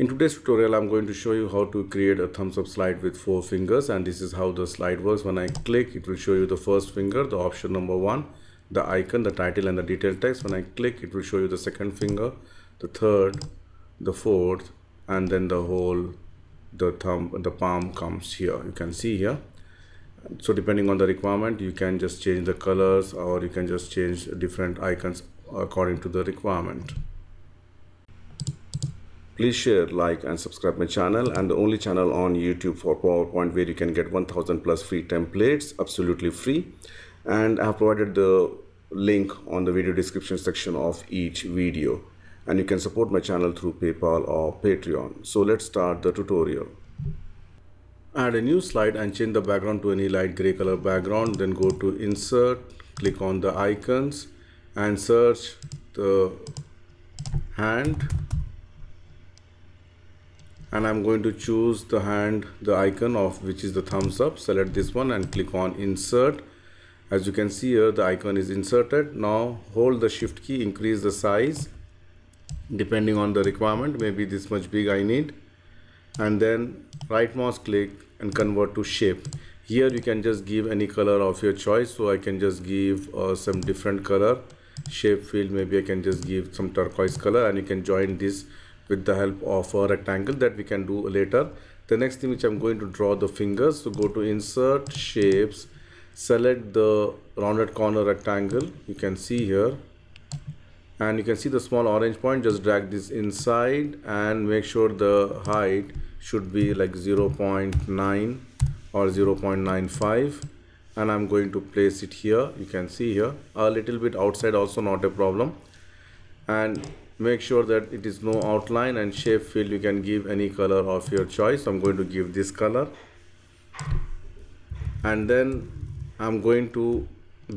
In today's tutorial, I'm going to show you how to create a thumbs up slide with four fingers and this is how the slide works. When I click, it will show you the first finger, the option number one, the icon, the title and the detail text. When I click, it will show you the second finger, the third, the fourth, and then the whole, the thumb, the palm comes here. You can see here. So depending on the requirement, you can just change the colors or you can just change different icons according to the requirement please share like and subscribe my channel and the only channel on youtube for powerpoint where you can get 1000 plus free templates absolutely free. And i have provided the link on the video description section of each video. And you can support my channel through paypal or patreon. So let's start the tutorial. Add a new slide and change the background to any light gray color background then go to insert click on the icons and search the hand and I'm going to choose the hand the icon of which is the thumbs up. Select this one and click on insert. As you can see here the icon is inserted. Now hold the shift key increase the size. Depending on the requirement maybe this much big I need. And then right mouse click and convert to shape. Here you can just give any color of your choice. So I can just give uh, some different color. Shape fill maybe I can just give some turquoise color. And you can join this with the help of a rectangle that we can do later. The next thing which I'm going to draw the fingers so go to insert shapes select the rounded corner rectangle you can see here. And you can see the small orange point just drag this inside and make sure the height should be like 0.9 or 0.95 and I'm going to place it here you can see here. A little bit outside also not a problem. And make sure that it is no outline and shape fill you can give any color of your choice. I'm going to give this color. And then I'm going to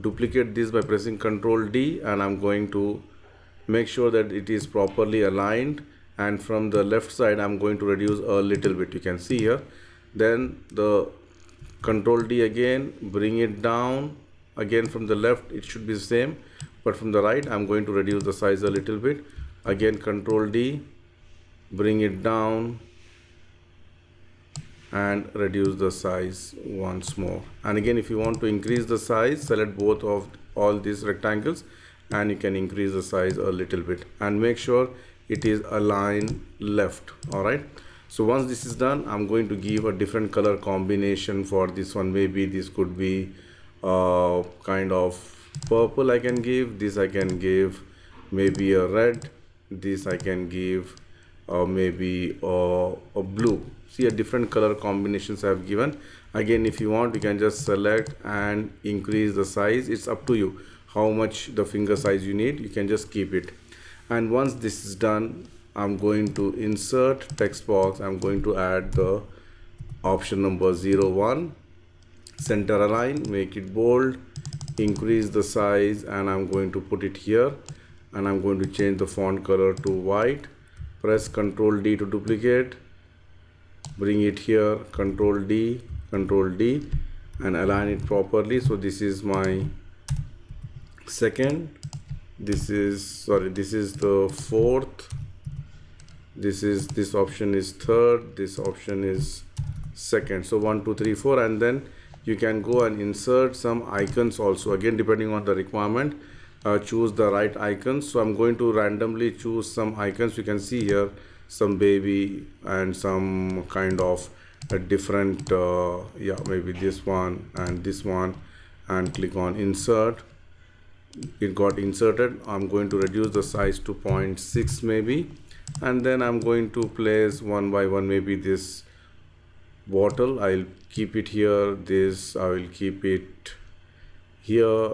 duplicate this by pressing ctrl D and I'm going to make sure that it is properly aligned. And from the left side I'm going to reduce a little bit. You can see here. Then the control D again bring it down. Again from the left it should be the same. But from the right I'm going to reduce the size a little bit again control D bring it down and reduce the size once more. And again if you want to increase the size select both of all these rectangles and you can increase the size a little bit. And make sure it is aligned left all right? So once this is done i'm going to give a different color combination for this one. Maybe this could be uh, kind of purple i can give. This i can give maybe a red this I can give uh, maybe uh, a blue. See a different color combinations I have given. Again if you want you can just select and increase the size. It's up to you how much the finger size you need. You can just keep it. And once this is done I'm going to insert text box. I'm going to add the option number 01 center align make it bold increase the size and I'm going to put it here and I'm going to change the font color to white. Press ctrl D to duplicate. Bring it here ctrl D ctrl D and align it properly. So this is my second. This is sorry this is the fourth. This is this option is third. This option is second. So one two three four and then you can go and insert some icons also again depending on the requirement uh, choose the right icons. So i'm going to randomly choose some icons. You can see here some baby and some kind of a different uh, yeah maybe this one and this one and click on insert. It got inserted. I'm going to reduce the size to 0.6 maybe. And then i'm going to place one by one maybe this bottle. I'll keep it here. This i will keep it here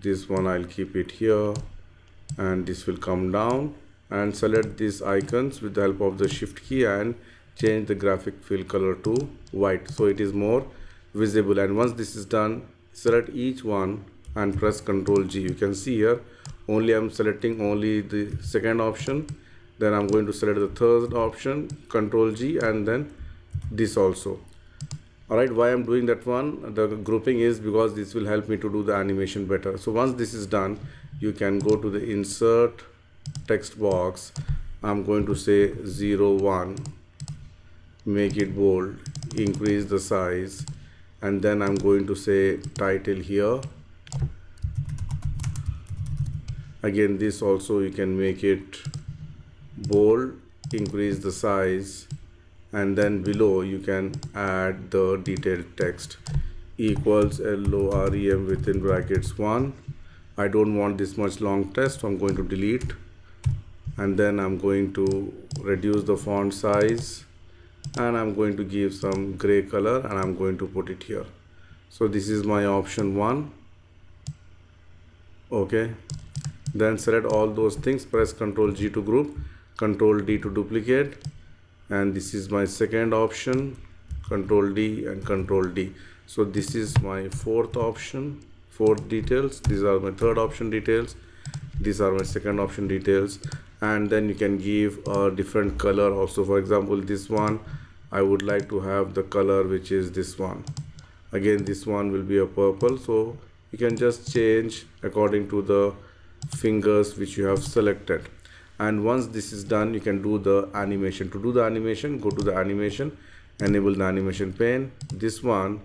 this one I'll keep it here and this will come down. And select these icons with the help of the shift key and change the graphic fill color to white so it is more visible. And once this is done select each one and press ctrl G. You can see here only I'm selecting only the second option then I'm going to select the third option ctrl G and then this also all right why i'm doing that one? The grouping is because this will help me to do the animation better. So once this is done you can go to the insert text box. I'm going to say 0 1 make it bold. Increase the size. And then I'm going to say title here. Again this also you can make it bold. Increase the size and then below you can add the detailed text. Equals LOREM within brackets 1 I don't want this much long text so I'm going to delete. And then I'm going to reduce the font size. And I'm going to give some gray color and I'm going to put it here. So this is my option 1 okay. Then select all those things press ctrl G to group control D to duplicate and this is my second option control D and control D. So this is my fourth option fourth details. These are my third option details. These are my second option details. And then you can give a different color also. For example this one I would like to have the color which is this one. Again this one will be a purple. So you can just change according to the fingers which you have selected and once this is done you can do the animation. To do the animation go to the animation enable the animation pane. This one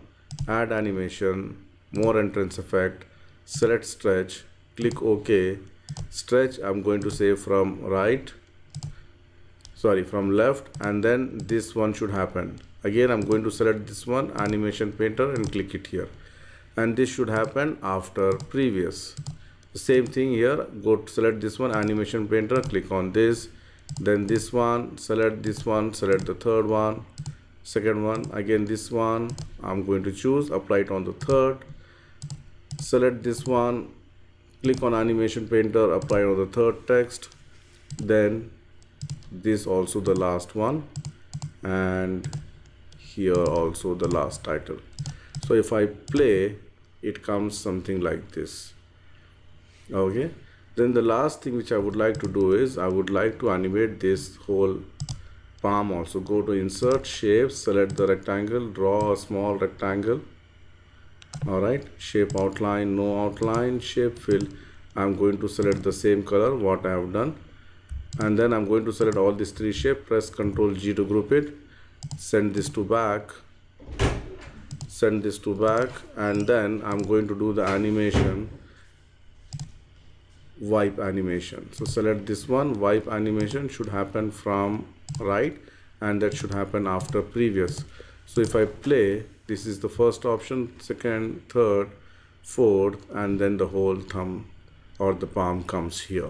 add animation more entrance effect select stretch click ok. Stretch i'm going to say from right sorry from left and then this one should happen. Again i'm going to select this one animation painter and click it here. And this should happen after previous same thing here. Go to select this one animation painter click on this then this one select this one select the third one second one again this one. I'm going to choose apply it on the third. Select this one click on animation painter apply on the third text then this also the last one and here also the last title. So if i play it comes something like this okay. Then the last thing which I would like to do is I would like to animate this whole palm also. Go to insert shape select the rectangle draw a small rectangle. All right shape outline no outline shape fill. I'm going to select the same color what I have done. And then I'm going to select all these three shape press ctrl G to group it. Send this to back. Send this to back. And then I'm going to do the animation wipe animation. So select this one wipe animation should happen from right and that should happen after previous. So if I play this is the first option second third fourth and then the whole thumb or the palm comes here